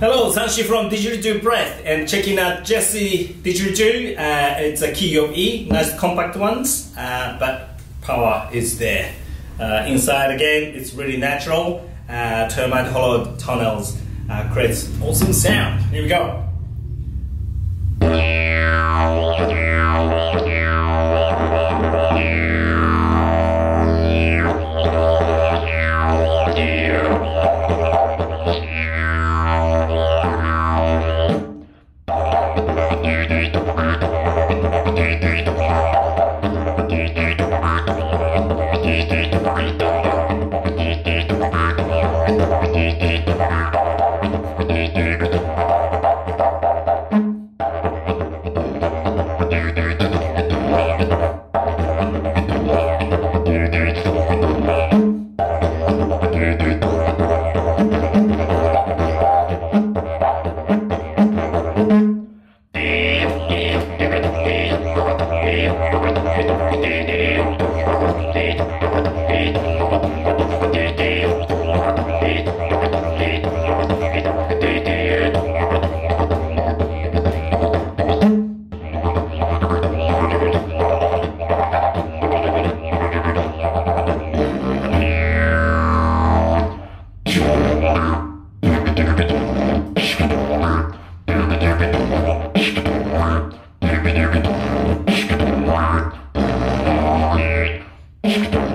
Hello, Sanshi from Didgeridoo Breath and checking out Jesse didgeridoo. Uh, it's a key of E, nice compact ones, uh, but power is there. Uh, inside again, it's really natural. Uh, termite hollow tunnels uh, creates awesome sound. Here we go. Thank you. Thank you. Thank you.